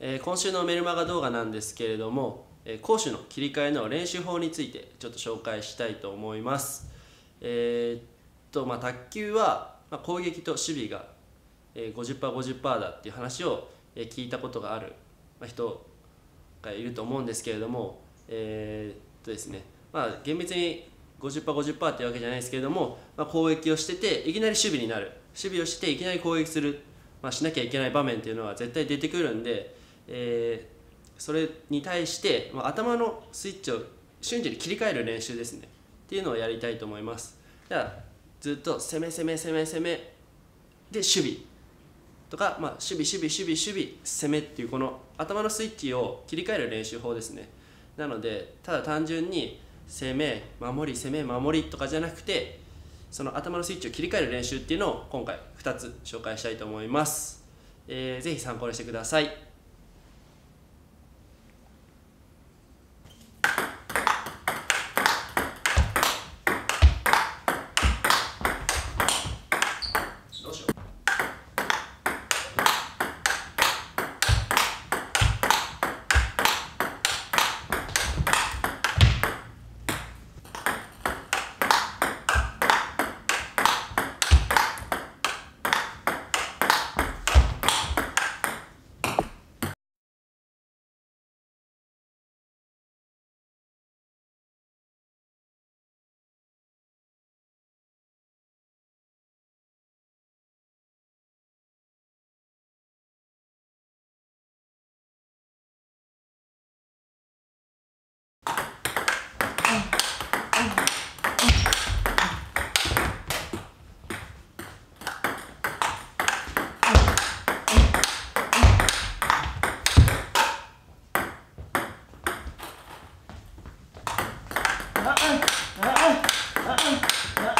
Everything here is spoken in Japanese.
えー今週のメルマガ動画なんですけれども、えー攻守の切り替えの練習法についてちょっと紹介したいと思います。えーっとまあ、卓球は、まあ、攻撃と守備が、え、50%50% 50だっていう話を、え聞いたことがある、ま、人がいると思うんですけれども、えーっとですねまあ、厳密に 50%50% っていうわけじゃないですけれども、まあ、攻撃をしてていきなり守備になる守備をしていきなり攻撃する、まあ、しなきゃいけない場面っていうのは絶対出てくるんで、えーそれに対して、まあ、頭のスイッチを瞬時に切り替える練習ですね。っていうのをやりたいと思います。じゃあずっと攻め攻め攻め攻めで守備。とか、まあ、守備守備守備守備攻めっていうこの頭のスイッチを切り替える練習法ですね。なのでただ単純に攻め守り攻め守りとかじゃなくてその頭のスイッチを切り替える練習っていうのを今回2つ紹介したいと思います、えーぜひ参考にしてください。あああああ